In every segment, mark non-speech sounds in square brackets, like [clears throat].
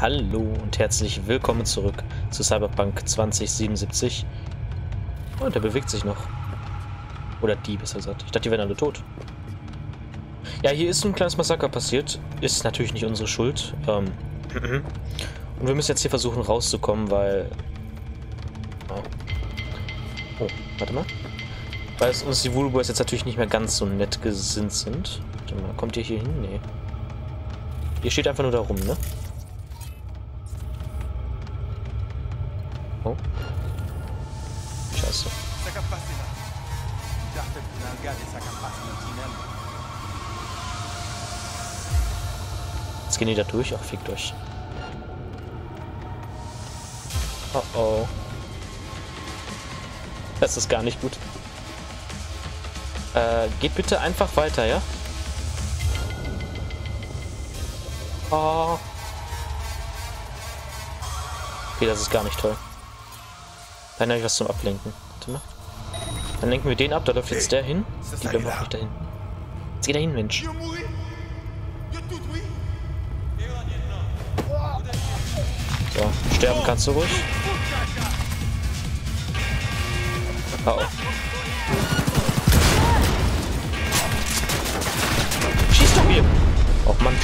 Hallo und herzlich willkommen zurück zu Cyberpunk 2077. Und der bewegt sich noch. Oder die, besser gesagt. Ich dachte, die wären alle tot. Ja, hier ist ein kleines Massaker passiert. Ist natürlich nicht unsere Schuld. Ähm, und wir müssen jetzt hier versuchen rauszukommen, weil... Oh, oh warte mal. Weil uns die Woolboys jetzt natürlich nicht mehr ganz so nett gesinnt sind. Warte mal, kommt ihr hier hin? Nee. Ihr steht einfach nur da rum, ne? Gehen die da durch. Ach, fickt euch. Oh oh. Das ist gar nicht gut. Äh, geht bitte einfach weiter, ja? Oh. Okay, das ist gar nicht toll. Dann habe ich was zum Ablenken. Warte mal. Dann lenken wir den ab, da läuft jetzt der hin. Die bleiben auch nicht dahin. Jetzt geh da hin, Mensch. So, sterben kannst du ruhig. Oh. Schieß doch hier! Oh Mann.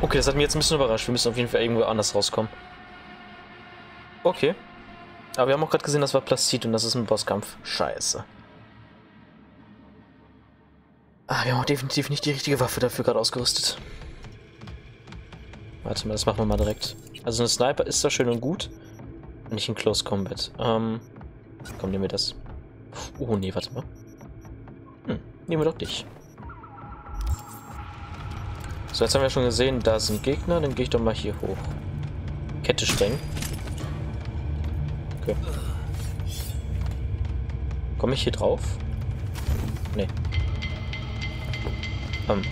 Okay, das hat mich jetzt ein bisschen überrascht. Wir müssen auf jeden Fall irgendwo anders rauskommen. Okay. Aber wir haben auch gerade gesehen, das war Plastid und das ist ein Bosskampf. Scheiße. Ah, wir haben auch definitiv nicht die richtige Waffe dafür gerade ausgerüstet. Warte mal, das machen wir mal direkt. Also eine Sniper ist da schön und gut. Nicht in Close Combat. Ähm, komm, nehmen wir das. Oh, nee, warte mal. Hm, nehmen wir doch dich. So, jetzt haben wir schon gesehen, da sind Gegner. Dann gehe ich doch mal hier hoch. Kette sprengen. Okay. Komme ich hier drauf? Nee. Ähm.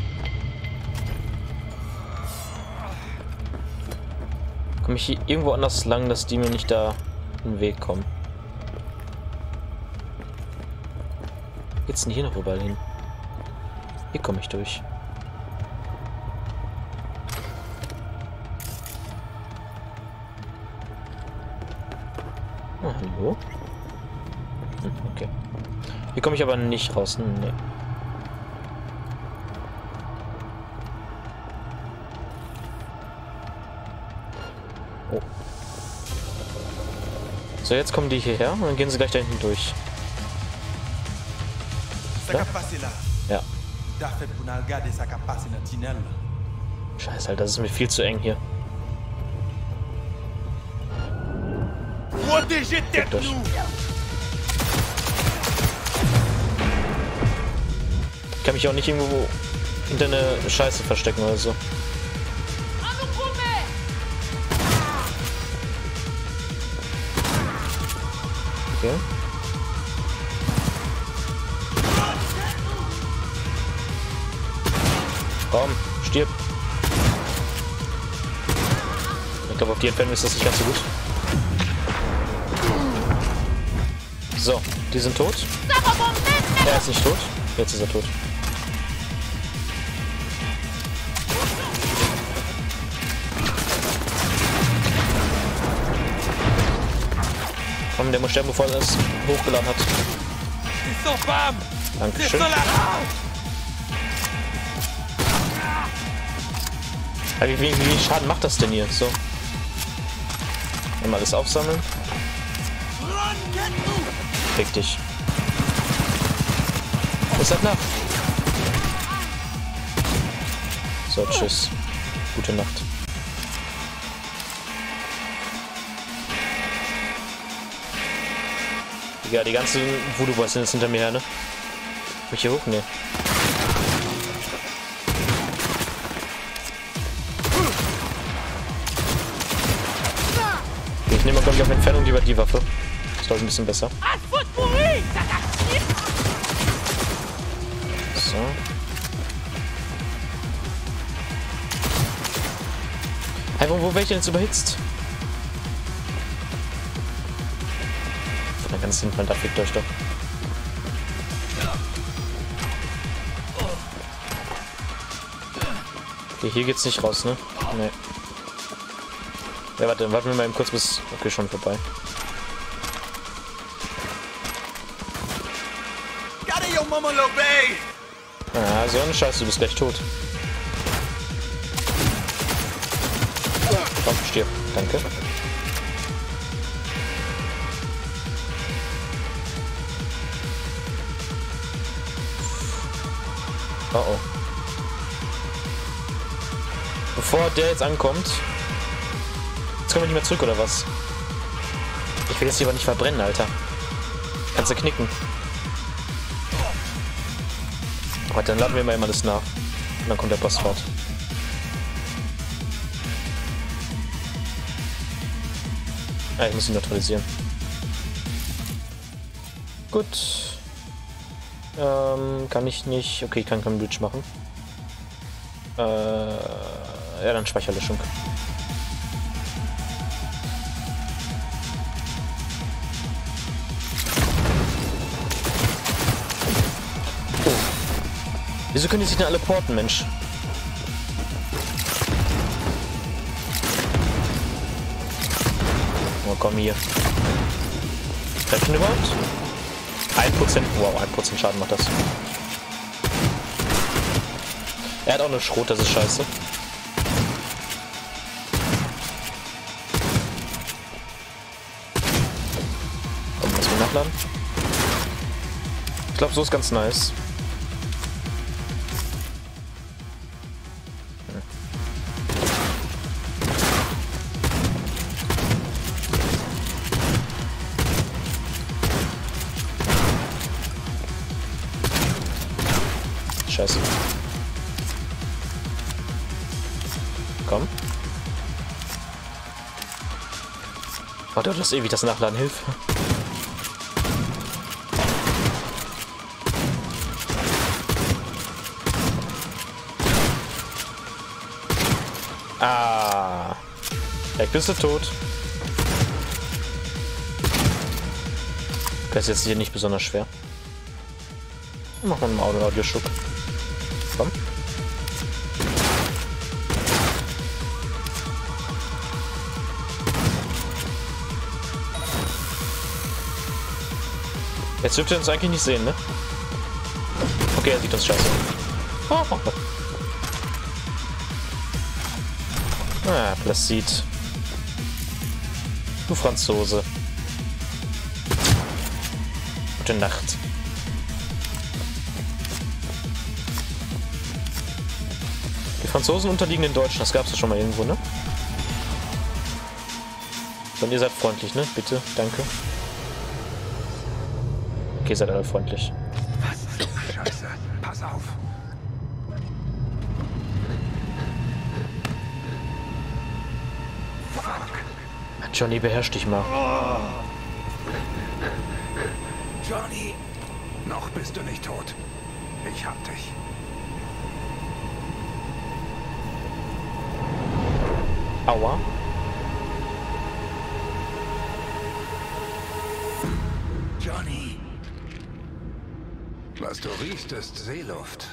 Komme ich hier irgendwo anders lang, dass die mir nicht da in den Weg kommen? Geht's denn hier noch überall hin? Hier komme ich durch. Komme ich aber nicht raus. Nee. Oh. So, jetzt kommen die hierher und dann gehen sie gleich da hinten durch. Ja? Ja. Scheiße, Alter, das ist mir viel zu eng hier. Fickt kann mich auch nicht irgendwo hinter eine Scheiße verstecken oder so. Okay. Komm, stirb. Ich glaube, auf die Entfernung ist das nicht ganz so gut. So, die sind tot. Er ist nicht tot. Jetzt ist er tot. Komm, der muss sterben, bevor er es hochgeladen hat. Dankeschön. Ja, wie, wie, wie Schaden macht das denn hier? So. Einmal alles aufsammeln. Fick dich. Ist halt nach. So, tschüss. Gute Nacht. Ja, die ganzen Voodoo-Boys sind jetzt hinter mir her, ne? Mich hier hoch? Ne. Ich nehme mal, glaube ich, auf Entfernung lieber die Waffe. Das ich ein bisschen besser. So. Hey, wo, wo wäre ich denn jetzt überhitzt? Ganz hinfallen, da fickt euch doch. Okay, hier geht's nicht raus, ne? Nee. Ja, warte, warten wir mal eben kurz bis... Okay, schon vorbei. Ah, so eine Scheiße, du bist gleich tot. Komm, stirb. Danke. Oh oh. Bevor der jetzt ankommt. Jetzt kommen wir nicht mehr zurück, oder was? Ich will jetzt lieber nicht verbrennen, Alter. Kannst du knicken. Warte, dann laden wir mal alles nach. Und dann kommt der Bossfahrt. Ah, ich muss ihn neutralisieren. Gut. Ähm, kann ich nicht. Okay, ich kann keinen Bridge machen. Äh, ja, dann Speicherlöschung. Oh. Wieso können die sich denn alle porten, Mensch? Oh, komm hier. Treffen überhaupt? 1%, wow, 1% Schaden macht das. Er hat auch eine Schrot, das ist scheiße. Komm, lass mich nachladen. Ich glaube, so ist ganz nice. Scheiße. Komm. Warte, das ewig das Nachladen hilft. Ah. Vielleicht bist du tot. Das ist jetzt hier nicht besonders schwer. Machen wir einen Audio-Schuck. Komm. Jetzt dürfte er uns eigentlich nicht sehen, ne? Okay, er sieht uns scheiße. [laughs] Ah, Placid. Du Franzose. Gute Nacht. Die Franzosen unterliegen den Deutschen, das gab es ja schon mal irgendwo, ne? Und ihr seid freundlich, ne? Bitte, danke. Okay, seid alle freundlich. Was? Scheiße, pass auf. Fuck. Johnny, beherrsch dich mal. Johnny, noch bist du nicht tot. Ich hab dich. Aua. Du riechst, ist Seeluft.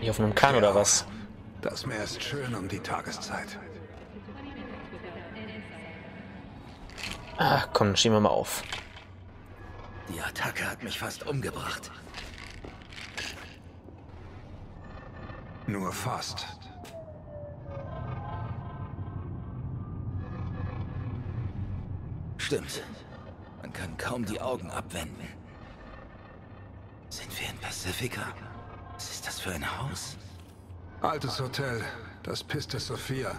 Hier auf einem Kahn oder was? Das Meer ist schön um die Tageszeit. Ach, komm, schieben wir mal auf. Die Attacke hat mich fast umgebracht. Nur fast. Stimmt. Man kann kaum die Augen abwenden. Pacifica? Was ist das für ein Haus? Altes Hotel, das Piste Sophia.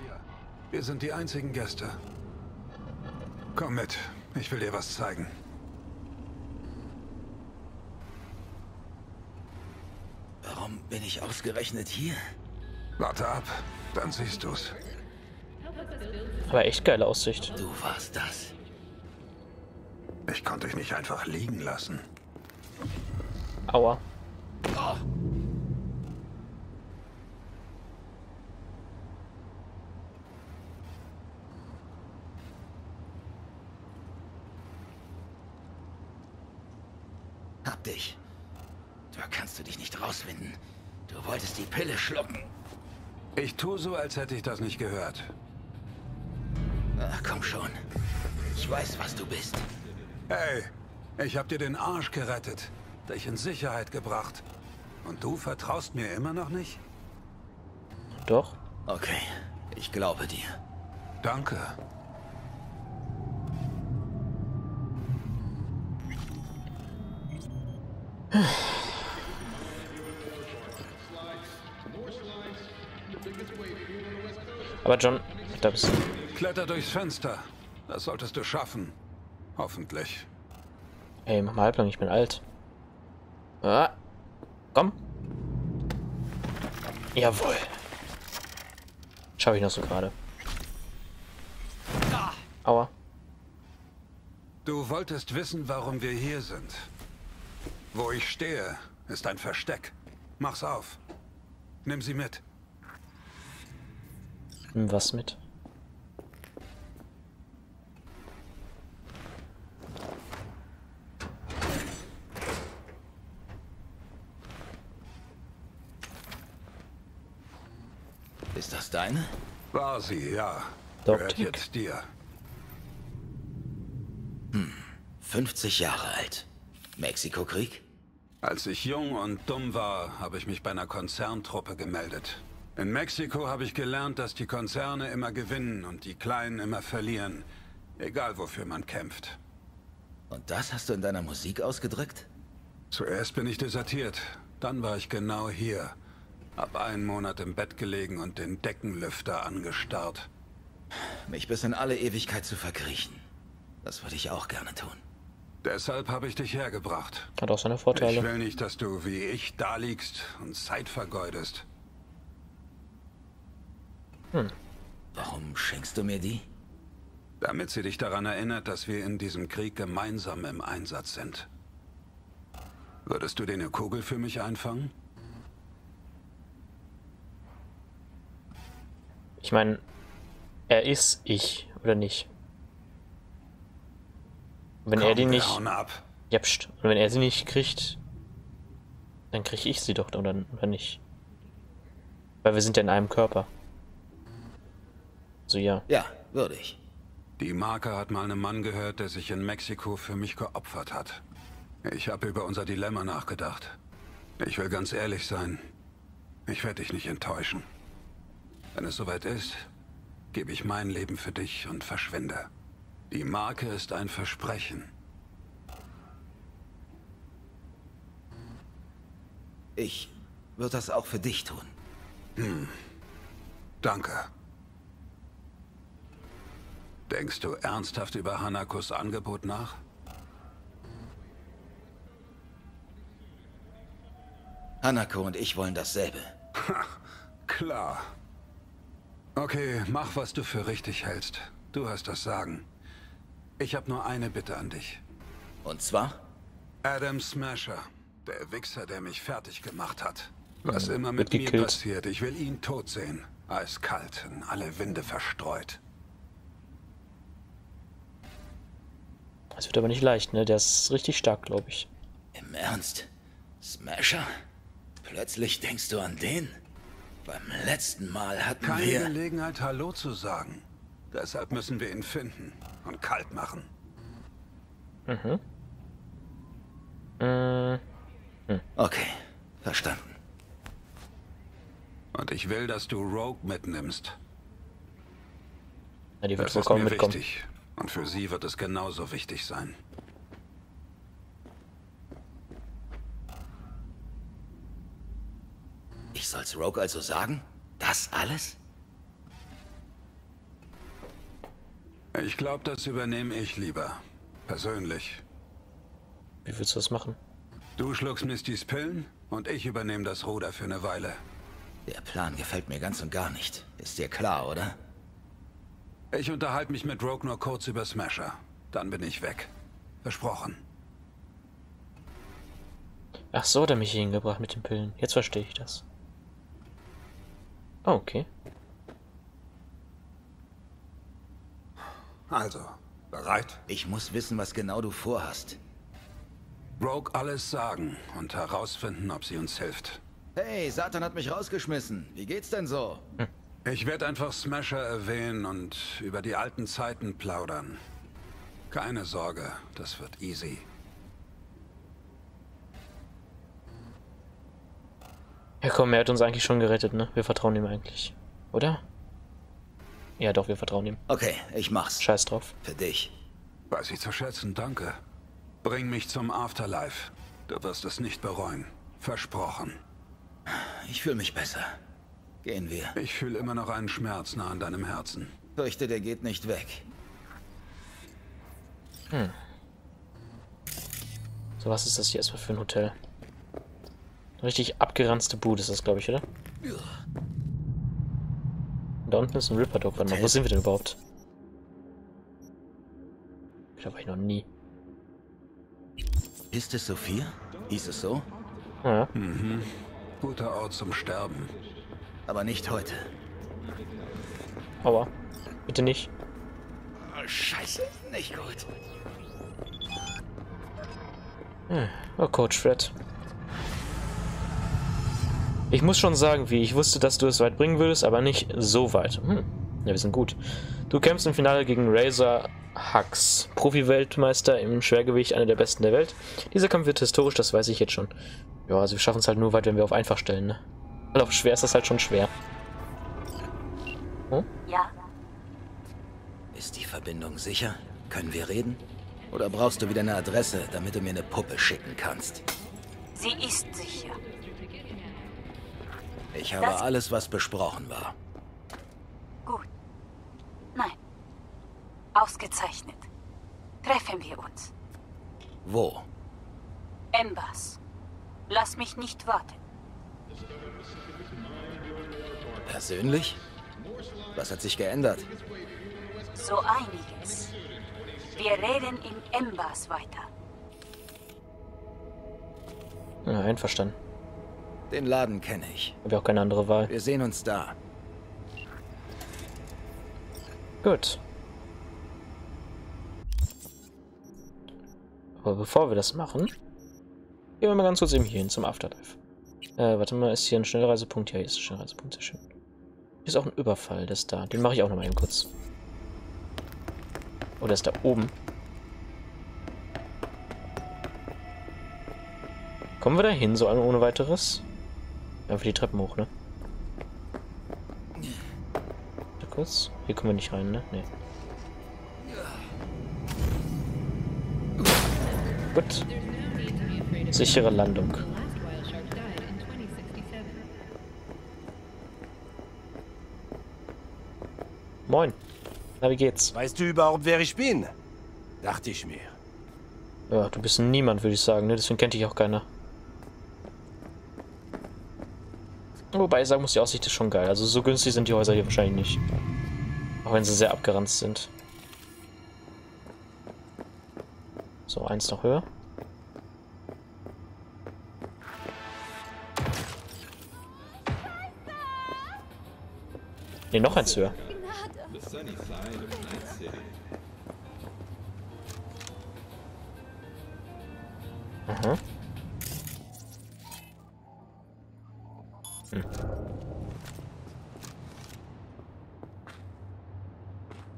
Wir sind die einzigen Gäste. Komm mit, ich will dir was zeigen. Warum bin ich ausgerechnet hier? Warte ab, dann siehst du's. Aber echt geile Aussicht. Du warst das. Ich konnte dich nicht einfach liegen lassen. Aua. Hab dich. Da kannst du dich nicht rauswinden. Du wolltest die Pille schlucken. Ich tue so, als hätte ich das nicht gehört. Ach, komm schon. Ich weiß, was du bist. Hey, ich hab dir den Arsch gerettet dich in Sicherheit gebracht. Und du vertraust mir immer noch nicht? Doch. Okay, ich glaube dir. Danke. Aber John, da bist du. Kletter durchs Fenster. Das solltest du schaffen. Hoffentlich. Ey, mach mal halblang, ich bin alt. Ah. Komm. Jawohl. Schaffe ich noch so gerade. Aua. Du wolltest wissen, warum wir hier sind. Wo ich stehe, ist ein Versteck. Mach's auf. Nimm sie mit. Was mit? Ist das deine? War sie, ja. Gehört jetzt dir. 50 Jahre alt. Mexiko-Krieg? Als ich jung und dumm war, habe ich mich bei einer Konzerntruppe gemeldet. In Mexiko habe ich gelernt, dass die Konzerne immer gewinnen und die Kleinen immer verlieren. Egal wofür man kämpft. Und das hast du in deiner Musik ausgedrückt? Zuerst bin ich desertiert. Dann war ich genau hier. Hab einen Monat im Bett gelegen und den Deckenlüfter angestarrt. Mich bis in alle Ewigkeit zu verkriechen. Das würde ich auch gerne tun. Deshalb habe ich dich hergebracht. Hat auch seine Ich Vorteile. will nicht, dass du wie ich da liegst und Zeit vergeudest. Warum schenkst du mir die? Damit sie dich daran erinnert, dass wir in diesem Krieg gemeinsam im Einsatz sind. Würdest du dir eine Kugel für mich einfangen? Ich meine, er ist ich, oder nicht? Wenn er Komm, die wir nicht. hauen ab. Ja, pst. Und wenn er sie nicht kriegt, dann kriege ich sie doch, oder, oder nicht? Weil wir sind ja in einem Körper. So ja. Ja, würde ich. Die Marke hat mal einen Mann gehört, der sich in Mexiko für mich geopfert hat. Ich habe über unser Dilemma nachgedacht. Ich will ganz ehrlich sein. Ich werde dich nicht enttäuschen. Wenn es soweit ist, gebe ich mein Leben für dich und verschwinde. Die Marke ist ein Versprechen. Ich würde das auch für dich tun. Danke. Denkst du ernsthaft über Hanakos Angebot nach? Hanako und ich wollen dasselbe. Klar. Okay, mach, was du für richtig hältst. Du hast das Sagen. Ich habe nur eine Bitte an dich. Und zwar? Adam Smasher, der Wichser, der mich fertig gemacht hat. Was Hm, immer wird mit mir gekillt. passiert, ich will ihn tot sehen. Eiskalt, in alle Winde verstreut. Das wird aber nicht leicht, ne? Der ist richtig stark, glaube ich. Im Ernst? Smasher? Plötzlich denkst du an den? Beim letzten Mal hatten Keine wir... Gelegenheit, Hallo zu sagen. Deshalb müssen wir ihn finden und kalt machen. Mm, Okay, verstanden. Und ich will, dass du Rogue mitnimmst. na, die wird Das ist mir mitkommen. wichtig. Und für sie wird es genauso wichtig sein. Ich soll's Rogue also sagen? Das alles? Ich glaube, das übernehme ich lieber. Persönlich. Wie willst du das machen? Du schluckst Mistys Pillen und ich übernehme das Ruder für eine Weile. Der Plan gefällt mir ganz und gar nicht. Ist dir klar, oder? Ich unterhalte mich mit Rogue nur kurz über Smasher. Dann bin ich weg. Versprochen. Ach so, hat er mich hier hingebracht mit den Pillen. Jetzt verstehe ich das. Oh, okay. Also, bereit? Ich muss wissen, was genau du vorhast. Rogue alles sagen und herausfinden, ob sie uns hilft. Hey, Satan hat mich rausgeschmissen. Wie geht's denn so? Ich werde einfach Smasher erwähnen und über die alten Zeiten plaudern. Keine Sorge, das wird easy. Ja komm, er hat uns eigentlich schon gerettet, ne? Wir vertrauen ihm eigentlich. Oder? Ja doch, wir vertrauen ihm. Okay, ich mach's. Scheiß drauf. Für dich. Weiß ich zu schätzen, danke. Bring mich zum Afterlife. Du wirst es nicht bereuen. Versprochen. Ich fühle mich besser. Gehen wir. Ich fühle immer noch einen Schmerz nah an deinem Herzen. Fürchte, der geht nicht weg. So, was ist das hier erstmal für ein Hotel? Richtig abgeranzte Bude ist das, glaube ich, oder? Da unten ist ein Ripper Dog. Warte mal, wo sind wir denn überhaupt? Da war ich noch nie. Ist es Sophia? Hieß es so? Ah, ja. Guter Ort zum Sterben. Aber nicht heute. Aua. Bitte nicht. Oh, scheiße. Nicht gut. Oh, Coach Fred. Ich muss schon sagen, wie ich wusste, dass du es weit bringen würdest, aber nicht so weit. Hm. Ja, wir sind gut. Du kämpfst im Finale gegen Razor Hux, Profi-Weltmeister im Schwergewicht, einer der besten der Welt. Dieser Kampf wird historisch, das weiß ich jetzt schon. Ja, also wir schaffen es halt nur weit, wenn wir auf einfach stellen, ne? Weil auf schwer ist das halt schon schwer. Ja, Ist die Verbindung sicher? Können wir reden? Oder brauchst du wieder eine Adresse, damit du mir eine Puppe schicken kannst? sie ist sicher. Ich habe Das- alles, was besprochen war. Gut. Nein. Ausgezeichnet. Treffen wir uns. Wo? Embers. Lass mich nicht warten. Persönlich? Was hat sich geändert? So einiges. Wir reden in Embers weiter. Ja, einverstanden. Den Laden kenne ich. Hab ja auch keine andere Wahl. Wir sehen uns da. Gut. Aber bevor wir das machen, gehen wir mal ganz kurz eben hier hin zum Afterlife. Äh, warte mal, ist hier ein Schnellreisepunkt? Ja, hier ist ein Schnellreisepunkt, sehr schön. Hier ist auch ein Überfall, der ist da. Den mache ich auch noch mal eben kurz. Oh, der ist da oben. Kommen wir da hin, so ohne weiteres? Einfach die Treppen hoch, ne? Da kurz. Hier kommen wir nicht rein, ne? Nee. Gut. Sichere Landung. Moin. Na, wie geht's? Weißt du überhaupt, wer ich bin? Dachte ich mir. Ja, du bist niemand, würde ich sagen, ne? Deswegen kennt dich auch keiner. Wobei ich sagen muss, die Aussicht ist schon geil. Also so günstig sind die Häuser hier wahrscheinlich nicht. Auch wenn sie sehr abgeranzt sind. So, eins noch höher. Ne, noch eins höher. Hm.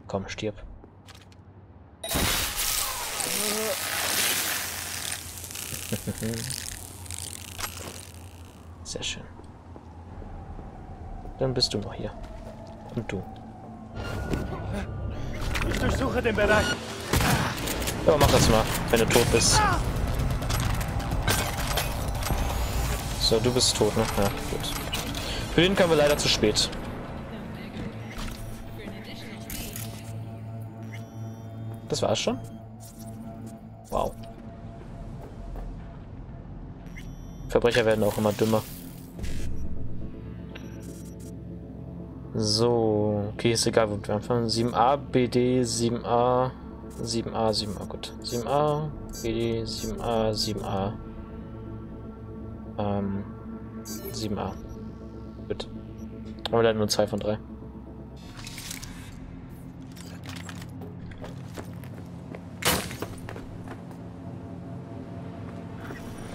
Komm, stirb. [laughs] Sehr schön. Dann bist du noch hier. Und du. Ich durchsuche den Bereich. Ja, mach das mal, wenn du tot bist. So, du bist tot, ne? Ja, gut. Für den kamen wir leider zu spät. Das war's schon? Wow. Verbrecher werden auch immer dümmer. So, okay, ist egal, wo wir anfangen. 7a, BD, 7a, 7a, 7a, gut. 7a, BD, 7a, 7a. Ähm, 7a. Gut. Aber leider nur 2 von 3.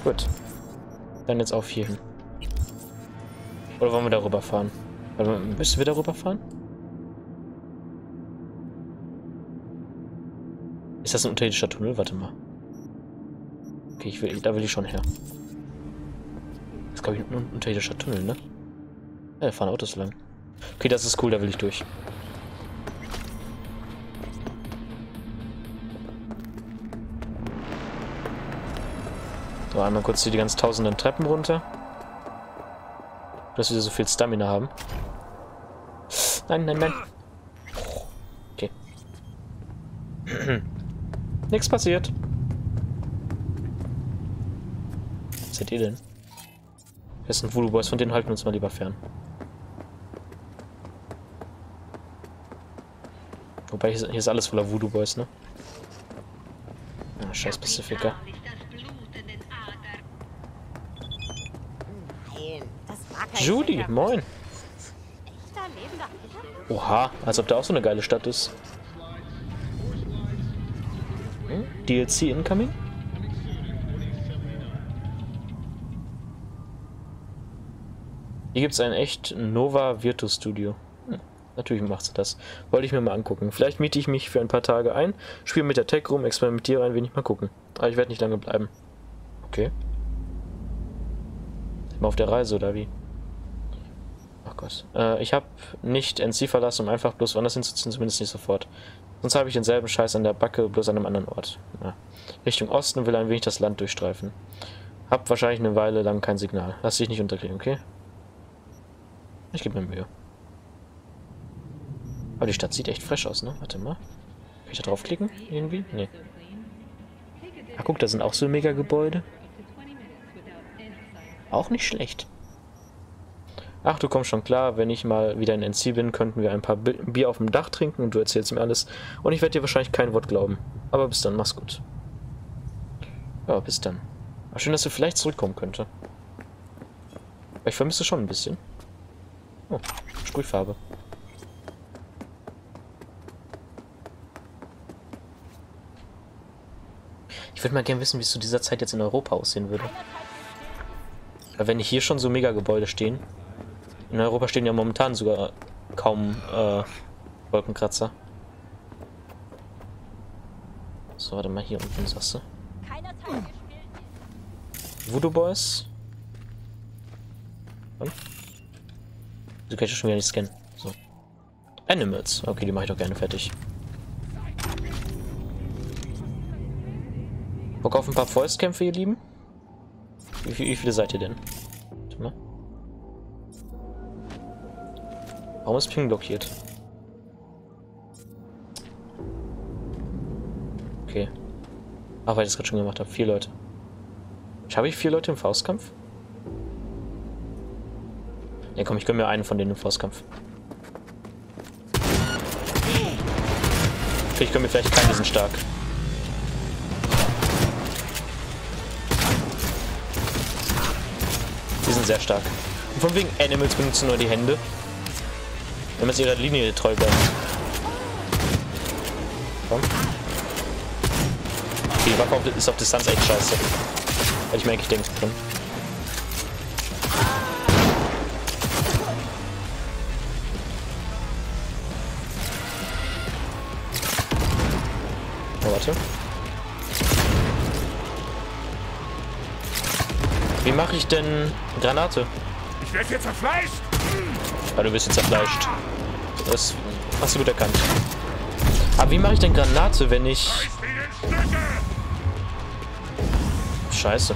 Gut. Dann jetzt auf hier hin. Oder wollen wir darüber fahren? Müssen wir darüber fahren? Ist das ein unterirdischer Tunnel? Warte mal. Okay, ich will, da will ich schon her. Das ist, glaube ich, ein unterirdischer Tunnel, ne? Ja, da fahren Autos lang. Okay, das ist cool, da will ich durch. So, einmal kurz hier die ganz tausenden Treppen runter. Dass wir so viel Stamina haben. Nein, nein, nein. Okay. [clears throat] Nichts passiert. Was seid ihr denn? Das sind Voodoo Boys, von denen halten wir uns mal lieber fern. Wobei, hier ist alles voller Voodoo Boys, ne? Ah, scheiß Pacifica. Judy, moin. Oha, als ob da auch so eine geile Stadt ist. Hm? DLC incoming? Hier gibt es ein echt Nova Virtus Studio. Natürlich macht sie das. Wollte ich mir mal angucken. Vielleicht miete ich mich für ein paar Tage ein, spiele mit der Tech rum, experimentiere ein wenig, mal gucken. Aber ich werde nicht lange bleiben. Okay. Wir auf der Reise oder wie? Ach Gott. Äh, ich habe nicht NC verlassen, um einfach bloß woanders hinzuziehen, zumindest nicht sofort. Sonst habe ich denselben Scheiß an der Backe, bloß an einem anderen Ort. Ja. Richtung Osten will ein wenig das Land durchstreifen. Hab wahrscheinlich eine Weile lang kein Signal. Lass dich nicht unterkriegen, okay? Ich gebe mir Mühe. Aber die Stadt sieht echt fresh aus, ne? Warte mal. Kann ich da draufklicken? Irgendwie? Nee. Ach guck, da sind auch so Mega-Gebäude. Auch nicht schlecht. Ach, du kommst schon klar, wenn ich mal wieder in NC bin, könnten wir ein paar Bier auf dem Dach trinken und du erzählst mir alles. Und ich werde dir wahrscheinlich kein Wort glauben. Aber bis dann, mach's gut. Ja, bis dann. Aber schön, dass du vielleicht zurückkommen könnte. Ich vermisse schon ein bisschen. Oh, Sprühfarbe. Würde mal gerne wissen, wie es zu dieser Zeit jetzt in Europa aussehen würde. Weil wenn hier schon so Mega-Gebäude stehen, in Europa stehen ja momentan sogar kaum äh, Wolkenkratzer. So, warte mal, hier unten sagst du. Voodoo Boys. Und? Du kannst ja schon wieder nicht scannen. So. Animals. Okay, die mache ich doch gerne fertig. Bock auf ein paar Fäustkämpfe, ihr Lieben? Wie, wie viele seid ihr denn? Warte mal. Warum ist Ping blockiert? Okay. Ach, weil ich das gerade schon gemacht habe. Vier Leute. Habe ich vier Leute im Faustkampf? Ja komm, ich gönne mir einen von denen im Faustkampf. Ich gönne mir vielleicht keinen, die sind stark. Sehr stark. Und von wegen Animals benutzen nur die Hände. Wenn man ihrer Linie treu bleibt. Komm. Die Waffe ist auf Distanz echt scheiße. Hätte ich mir eigentlich denken können. Oh, warte. Wie mache ich denn Granate? Ich werde hier zerfleischt! Ah, du bist jetzt zerfleischt. Das hast du gut erkannt. Aber wie mache ich denn Granate, wenn ich... Scheiße.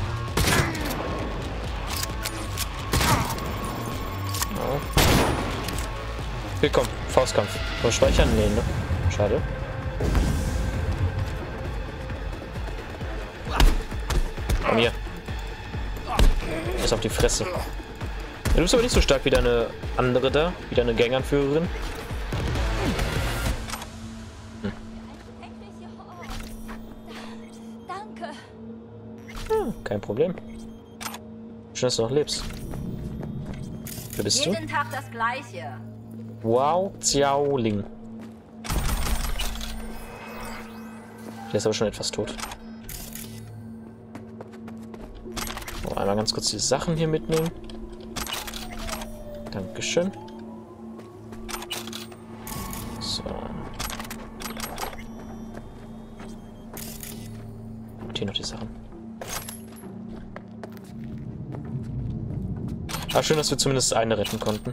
Ja. Komm. Faustkampf. Wollen speichern? Nee, ne? Schade. Ist auf die Fresse. Du bist aber nicht so stark wie deine andere da, wie deine Ganganführerin. Hm. Danke. Hm, kein Problem. Schön, dass du noch lebst. Wer bist du? Jeden Tag das Gleiche. Wow, Xiao Ling. Der ist aber schon etwas tot. Einmal ganz kurz die Sachen hier mitnehmen. Dankeschön. So. Und hier noch die Sachen. Aber schön, dass wir zumindest eine retten konnten.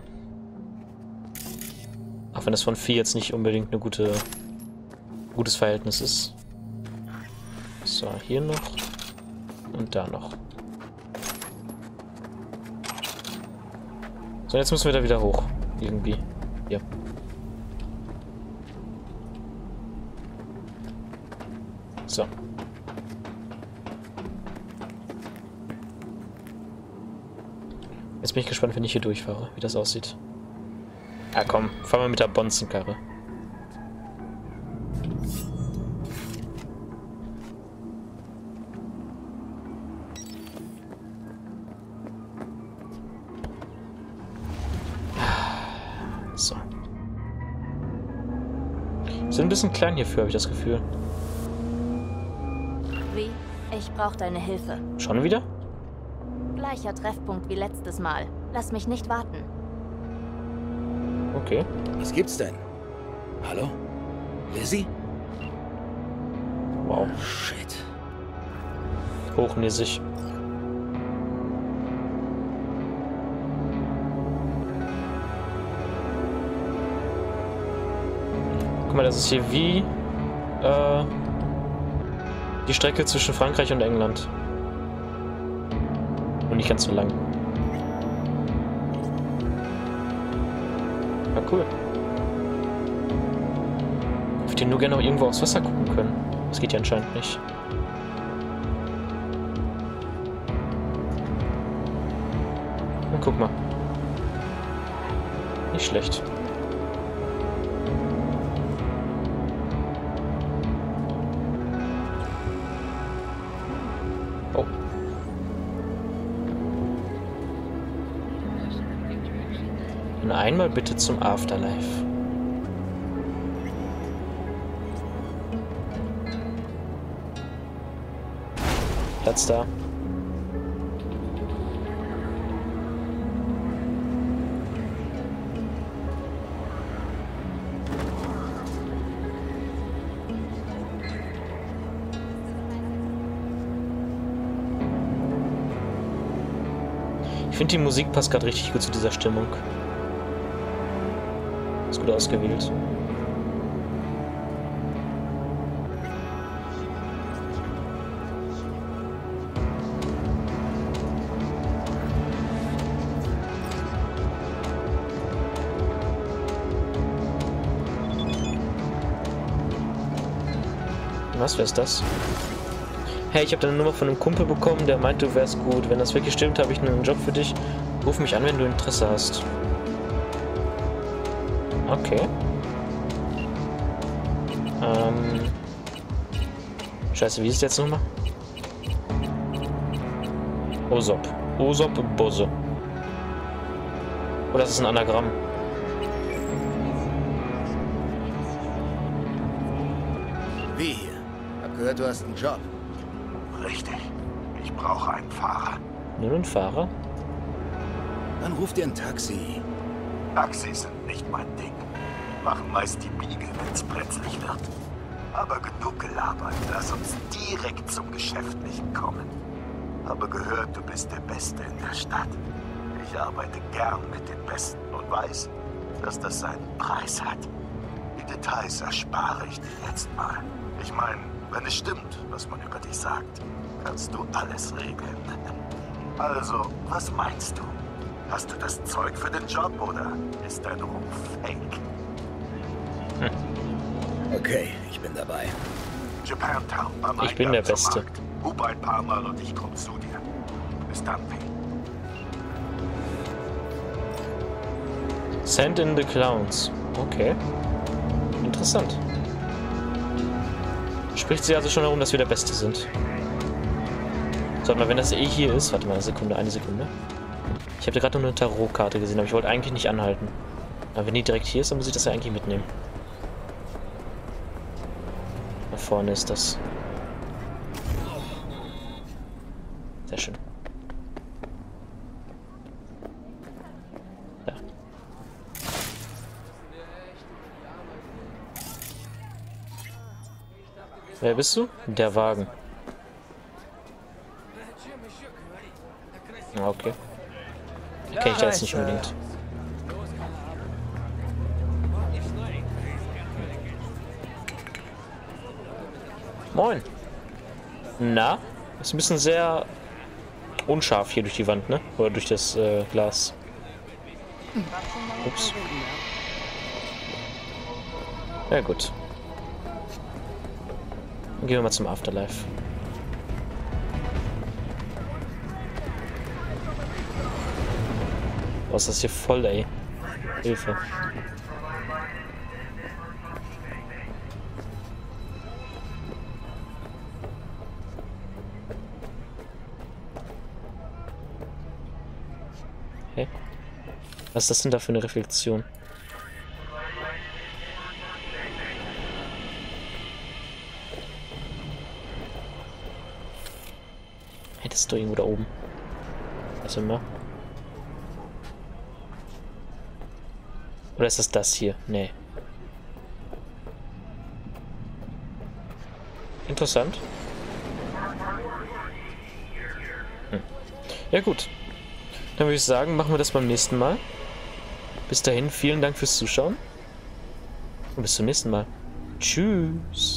Auch wenn das von vier jetzt nicht unbedingt eine gute gutes Verhältnis ist. So, hier noch. Und da noch. So, jetzt müssen wir da wieder hoch. Irgendwie. Ja. So. Jetzt bin ich gespannt, wenn ich hier durchfahre, wie das aussieht. Ja komm, fahren wir mit der Bonzenkarre. Bisschen klein hierfür, habe ich das Gefühl. Wie? Ich brauche deine Hilfe. Schon wieder? Gleicher Treffpunkt wie letztes Mal. Lass mich nicht warten. Okay. Was gibt's denn? Hallo? Lizzie? Wow. Shit. Hochnäsig. Mal, das ist hier wie äh, die Strecke zwischen Frankreich und England. Und nicht ganz so lang. Ja, cool. Ich würde nur gerne noch irgendwo aufs Wasser gucken können. Das geht ja anscheinend nicht. Na, guck mal. Nicht schlecht. Einmal bitte zum Afterlife. Platz da. Ich finde, die Musik passt gerade richtig gut zu dieser Stimmung. Ist gut ausgewählt. Was, wer ist das? Hey, ich habe deine Nummer von einem Kumpel bekommen, der meint, du wärst gut. Wenn das wirklich stimmt, habe ich einen Job für dich. Ruf mich an, wenn du Interesse hast. Okay. Ähm. Scheiße, wie ist jetzt nochmal? Osop. Osop Bosse. Oder das ist ein Anagramm. Wie hier? Hab gehört, du hast einen Job. Richtig. Ich brauche einen Fahrer. Nur ein Fahrer? Dann ruf dir ein Taxi. Taxis sind nicht mein Ding. Machen meist die Biege, wenn's brenzlig wird. Aber genug gelabert. Lass uns direkt zum Geschäftlichen kommen. Habe gehört, du bist der Beste in der Stadt. Ich arbeite gern mit den Besten und weiß, dass das seinen Preis hat. Die Details erspare ich dir jetzt mal. Ich meine, wenn es stimmt, was man über dich sagt, kannst du alles regeln. Also, was meinst du? Hast du das Zeug für den Job oder ist dein Ruf fake? Okay, ich bin dabei. Japantown beim Ich bin der Beste. Hub ein paar Mal und ich komm zu dir. Bis dann, P. Send in the Clowns. Okay. Interessant. Spricht sie also schon darum, dass wir der Beste sind. So, warte mal, wenn das eh hier ist. Warte mal eine Sekunde, eine Sekunde. Ich habe gerade nur eine Tarotkarte gesehen, aber ich wollte eigentlich nicht anhalten. Aber wenn die direkt hier ist, dann muss ich das ja eigentlich mitnehmen vorne ist das. Sehr schön. Ja. Wer bist du? Der Wagen. Okay. Kenne ich jetzt nicht unbedingt. Äh, Moin. Na? Ist ein bisschen sehr unscharf hier durch die Wand, ne? Oder durch das äh, Glas. Ups. Ja gut. Dann gehen wir mal zum Afterlife. Was ist das hier voll, ey? Hilfe. Was ist das denn da für eine Reflexion? Hey, das ist doch irgendwo da oben. Warte mal. Oder ist das das hier? Nee. Interessant. Hm. Ja gut. Dann würde ich sagen, machen wir das beim nächsten Mal. Bis dahin, vielen Dank fürs Zuschauen. Und bis zum nächsten Mal. Tschüss.